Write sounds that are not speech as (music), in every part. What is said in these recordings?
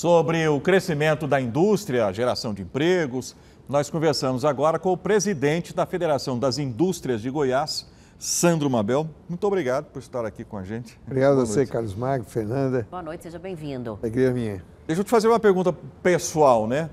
sobre o crescimento da indústria, a geração de empregos. Nós conversamos agora com o presidente da Federação das Indústrias de Goiás, Sandro Mabel. Muito obrigado por estar aqui com a gente. Obrigado a você, Carlos Magno, Fernanda. Boa noite, seja bem-vindo. Alegria minha. Deixa eu te fazer uma pergunta pessoal, né?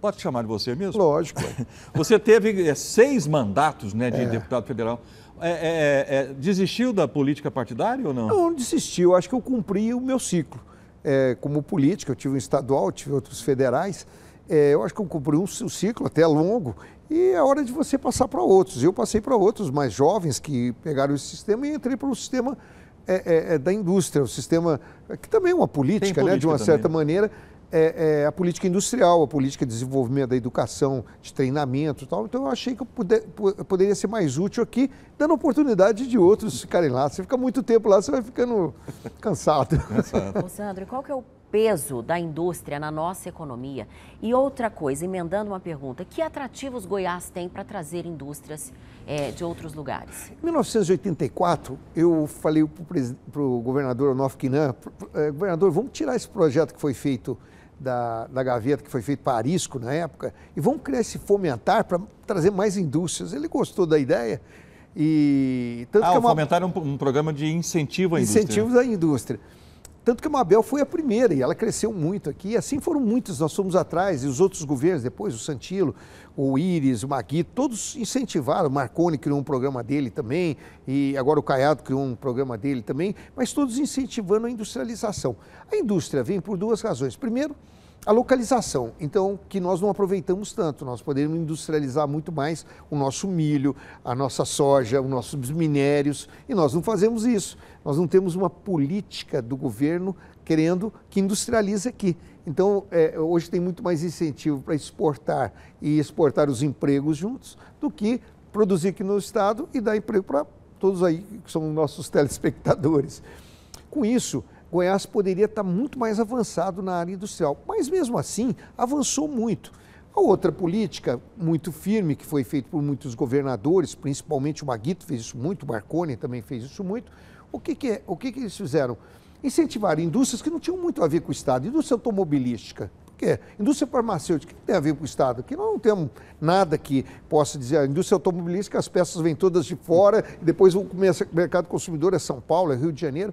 Pode te chamar de você mesmo? Lógico. (laughs) Você teve é, seis mandatos né, de é. deputado federal. É, é, é, desistiu da política partidária ou não? Não, desisti. Eu acho que eu cumpri o meu ciclo. É, como político, eu tive um estadual, tive outros federais. É, eu acho que eu cumpri um, um ciclo até longo e é hora de você passar para outros. Eu passei para outros mais jovens que pegaram esse sistema e entrei para o sistema da indústria, o sistema que também é uma política, política né, de uma também. certa maneira é, é, a política industrial, a política de desenvolvimento da educação, de treinamento e tal. Então eu achei que eu, puder, eu poderia ser mais útil aqui, dando oportunidade de outros ficarem lá. Você fica muito tempo lá, você vai ficando (laughs) cansado. Ô Sandro, qual que é o peso da indústria na nossa economia? E outra coisa, emendando uma pergunta, que atrativos Goiás tem para trazer indústrias é, de outros lugares? Em 1984, eu falei para o governador Onofre Quinan, é, governador, vamos tirar esse projeto que foi feito da, da gaveta que foi feito para Arisco na época, e vamos criar esse fomentar para trazer mais indústrias. Ele gostou da ideia. E, tanto ah, que é uma... fomentar um, um programa de incentivo à indústria. Incentivos à indústria. Tanto que a Mabel foi a primeira e ela cresceu muito aqui. Assim foram muitos, nós fomos atrás, e os outros governos, depois o Santilo, o Íris, o Magui, todos incentivaram. O Marconi criou um programa dele também, e agora o Caiado criou um programa dele também, mas todos incentivando a industrialização. A indústria vem por duas razões. Primeiro, a localização, então, que nós não aproveitamos tanto. Nós podemos industrializar muito mais o nosso milho, a nossa soja, os nossos minérios, e nós não fazemos isso. Nós não temos uma política do governo querendo que industrialize aqui. Então, é, hoje tem muito mais incentivo para exportar e exportar os empregos juntos do que produzir aqui no Estado e dar emprego para todos aí que são nossos (laughs) telespectadores. Com isso, Goiás poderia estar muito mais avançado na área industrial, mas mesmo assim avançou muito. A outra política muito firme que foi feita por muitos governadores, principalmente o Maguito fez isso muito, o Marconi também fez isso muito. O que, que é? O que, que eles fizeram? Incentivar indústrias que não tinham muito a ver com o Estado, indústria automobilística. Por quê? Indústria farmacêutica, que tem a ver com o Estado? Aqui nós não temos nada que possa dizer, a indústria automobilística, as peças vêm todas de fora, e depois o mercado consumidor é São Paulo, é Rio de Janeiro.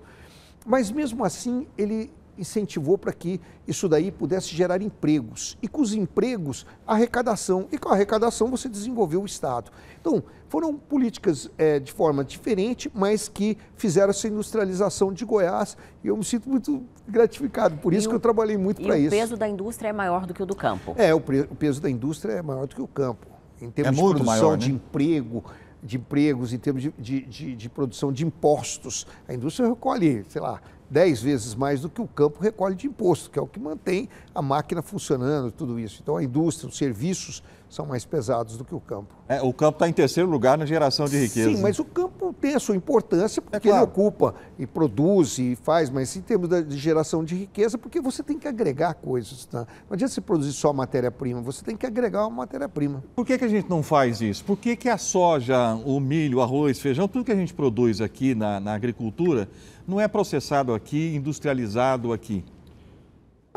Mas mesmo assim, ele incentivou para que isso daí pudesse gerar empregos. E com os empregos, arrecadação. E com a arrecadação você desenvolveu o Estado. Então, foram políticas é, de forma diferente, mas que fizeram essa industrialização de Goiás. E eu me sinto muito gratificado. Por isso e que o, eu trabalhei muito para isso. o peso da indústria é maior do que o do campo? É, o, o peso da indústria é maior do que o campo. Em termos é de produção, maior, né? de emprego, de empregos, em termos de, de, de, de, produção de impostos. A indústria recolhe, sei lá, 10 vezes mais do que o campo recolhe de imposto, que é o que mantém a máquina funcionando, tudo isso. Então a indústria, os serviços são mais pesados do que o campo. É, o campo está em terceiro lugar na geração de riqueza. Sim, mas o campo tem a sua importância porque é claro. ele ocupa e produz e faz, mas em termos de geração de riqueza, porque você tem que agregar coisas. Tá? Não adianta você produzir só matéria-prima, você tem que agregar uma matéria-prima. Por que, que a gente não faz isso? Por que, que a soja, o milho, o arroz, feijão, tudo que a gente produz aqui na, na agricultura não é processado aqui, industrializado aqui?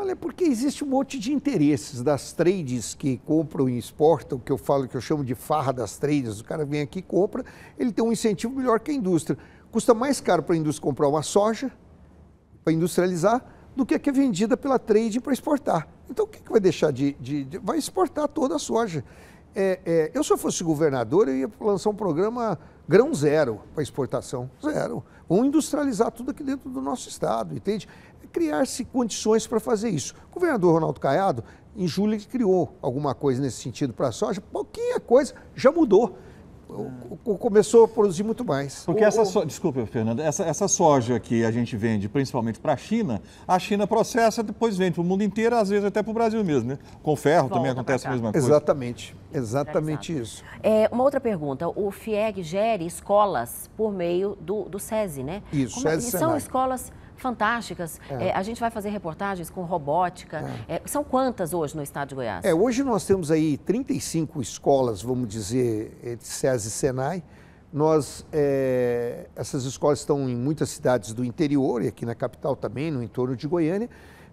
Olha, porque existe um monte de interesses das trades que compram e exportam, que eu falo que eu chamo de farra das trades. O cara vem aqui, compra, ele tem um incentivo melhor que a indústria. Custa mais caro para a indústria comprar uma soja, para industrializar, do que a que é vendida pela trade para exportar. Então, o que, que vai deixar de, de, de, Vai exportar toda a soja. É, é, eu, se eu fosse governador, eu ia lançar um programa grão zero para exportação. Zero. Vamos industrializar tudo aqui dentro do nosso estado, entende? criar-se condições para fazer isso. O governador Ronaldo Caiado, em julho, ele criou alguma coisa nesse sentido para a soja, pouquinha coisa, já mudou. Começou a produzir muito mais. Porque essa, so... desculpa, Fernanda, essa, essa soja que a gente vende principalmente para a China, a China processa, depois vende para o mundo inteiro, às vezes até para o Brasil mesmo, né? Com ferro Volta também acontece a mesma coisa. Exatamente, exatamente isso. É, uma outra pergunta, o FIEG gere escolas por meio do, do SESI, né? Isso, Como, SESI São escolas fantásticas. É. É, a gente vai fazer reportagens com robótica. É. é. são quantas hoje no estado de Goiás? É, hoje nós temos aí 35 escolas, vamos dizer, de SESI e SENAI. Nós, essas escolas estão em muitas cidades do interior e aqui na capital também, no entorno de Goiânia.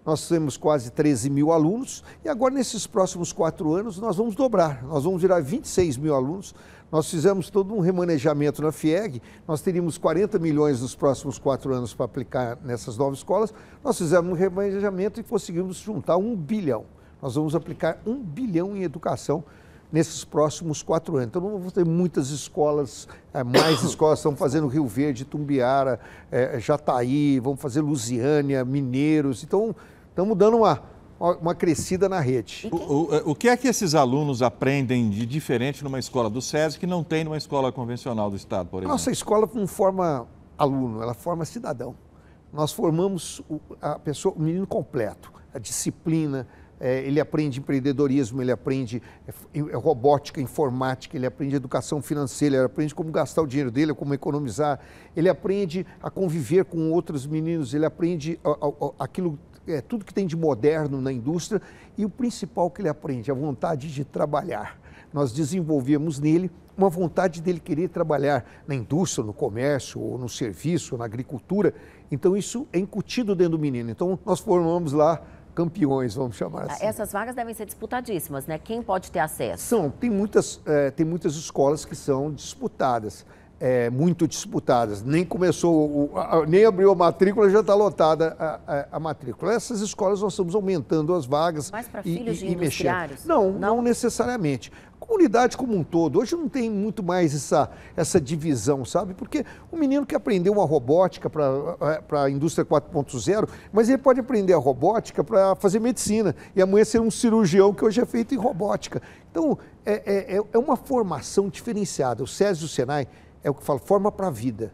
Nós temos quase 13 mil alunos e agora nesses próximos quatro anos nós vamos dobrar, nós vamos virar 26 mil alunos. Nós fizemos todo um remanejamento na FIEG, nós teríamos 40 milhões nos próximos quatro anos para aplicar nessas novas escolas. Nós fizemos um remanejamento e conseguimos juntar um bilhão. Nós vamos aplicar um bilhão em educação nesses próximos quatro anos. Então, vamos ter muitas escolas, é, mais (coughs) escolas estão fazendo Rio Verde, Tumbiara, é, Jataí, vamos fazer Lusiânia, Mineiros. Então, estamos dando uma, uma crescida na rede. O, o, o, que é que esses alunos aprendem de diferente numa escola do SESI que não tem numa escola convencional do Estado, por exemplo? Nossa escola não forma aluno, ela forma cidadão. Nós formamos a pessoa, o menino completo, a disciplina, é, ele aprende empreendedorismo, ele aprende é, é, robótica, informática, ele aprende educação financeira, ele aprende como gastar o dinheiro dele, como economizar, ele aprende a conviver com outros meninos, ele aprende a, a, a, aquilo, é, tudo que tem de moderno na indústria e o principal que ele aprende, a vontade de trabalhar. Nós desenvolvemos nele uma vontade dele querer trabalhar na indústria, no comércio, ou no serviço, ou na agricultura. Então, isso é incutido dentro do menino. Então, nós formamos lá campeões, vamos chamar assim. Essas vagas devem ser disputadíssimas, né? Quem pode ter acesso? São, tem muitas, é, tem muitas escolas que são disputadas. É, muito disputadas, nem começou, a, nem abriu a matrícula, já está lotada a, a, a, matrícula. Essas escolas nós estamos aumentando as vagas. Mas para filhos e, de industriários? Não, não, não necessariamente comunidade como um todo. Hoje não tem muito mais essa, essa divisão, sabe? Porque o menino que aprendeu uma robótica para eh, a indústria 4.0, mas ele pode aprender a robótica para fazer medicina e amanhã ser um cirurgião que hoje é feito em robótica. Então, é, é, é uma formação diferenciada. O SESI e o SENAI é o que fala, forma para a vida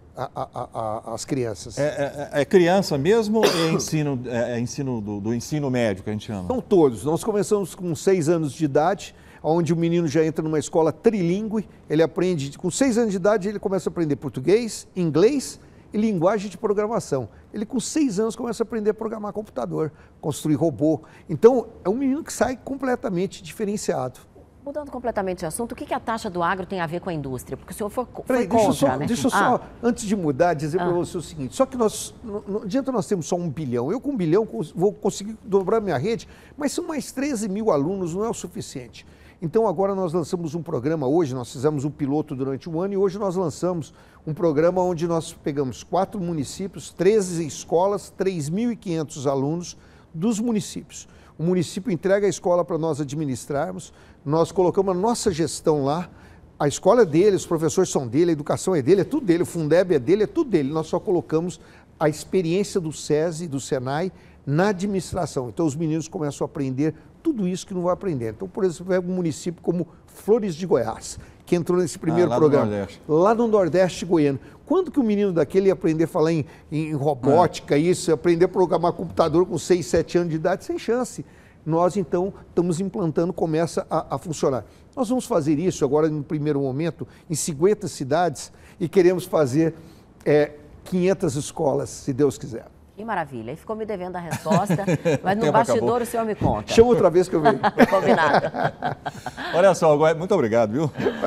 as crianças. É, é, é, criança mesmo ou é ensino, é, é, ensino do, do, ensino médio que a gente chama? São todos. Nós começamos com seis anos de idade onde o menino já entra numa escola trilingüe, ele aprende, com seis anos de idade, ele começa a aprender português, inglês e linguagem de programação. Ele com seis anos começa a aprender a programar computador, construir robô. Então, é um menino que sai completamente diferenciado. Mudando completamente de assunto, o que, a taxa do agro tem a ver com a indústria? Porque o senhor foi, foi Peraí, contra, deixa só, né? Deixa eu só, ah. antes de mudar, dizer ah. para você o seguinte, só que nós, não adianta nós temos só um bilhão, eu com um bilhão vou conseguir dobrar minha rede, mas são mais 13 mil alunos, não é o suficiente. Então agora nós lançamos um programa hoje, nós fizemos um piloto durante um ano e hoje nós lançamos um programa onde nós pegamos quatro municípios, 13 escolas, 3.500 alunos dos municípios. O município entrega a escola para nós administrarmos, nós colocamos a nossa gestão lá, a escola é dele, os professores são dele, a educação é dele, é tudo dele, o Fundeb é dele, é tudo dele. Nós só colocamos a experiência do SESI, do SENAI, na administração. Então os meninos começam a aprender tudo isso que não vai aprender. Então, por exemplo, pega um município como Flores de Goiás, que entrou nesse primeiro ah, lá programa. No lá no Nordeste goiano. Quando que o menino daquele ia aprender a falar em, em robótica, é. isso, aprender a programar computador com 6, 7 anos de idade? Sem chance. Nós, então, estamos implantando, começa a, a funcionar. Nós vamos fazer isso agora, no primeiro momento, em 50 cidades e queremos fazer é, 500 escolas, se Deus quiser. Que maravilha. E ficou me devendo a resposta, (laughs) mas no bastidor acabou. o senhor me conta. Chama outra vez que eu venho. (laughs) Combinado. Olha só, muito obrigado, viu?